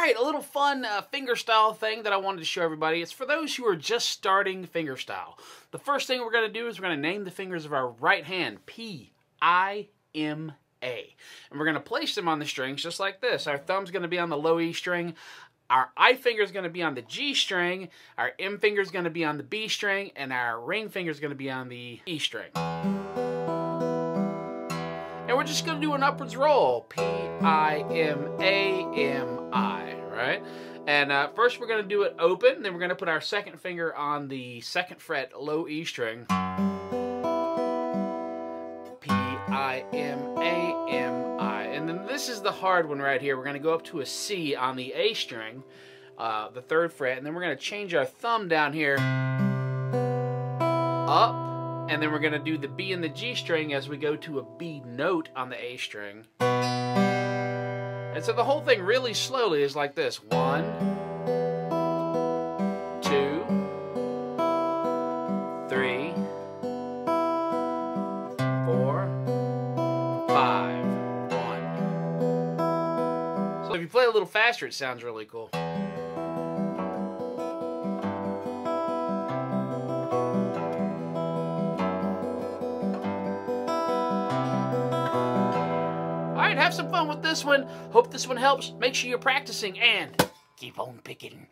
right, a little fun uh, fingerstyle thing that I wanted to show everybody. It's for those who are just starting fingerstyle. The first thing we're going to do is we're going to name the fingers of our right hand P I M A. And we're going to place them on the strings just like this. Our thumb's going to be on the low E string. Our I finger is going to be on the G string. Our M finger is going to be on the B string. And our ring finger is going to be on the E string. And we're just going to do an upwards roll. P-I-M-A-M-I, right? And uh, first we're going to do it open. Then we're going to put our second finger on the second fret low E string. P-I-M-A-M-I. And then this is the hard one right here. We're going to go up to a C on the A string, uh, the third fret. And then we're going to change our thumb down here up and then we're going to do the B and the G string as we go to a B note on the A string. And so the whole thing really slowly is like this. One, two, three, four, five, one. So if you play a little faster, it sounds really cool. Have some fun with this one. Hope this one helps. Make sure you're practicing and keep on picking.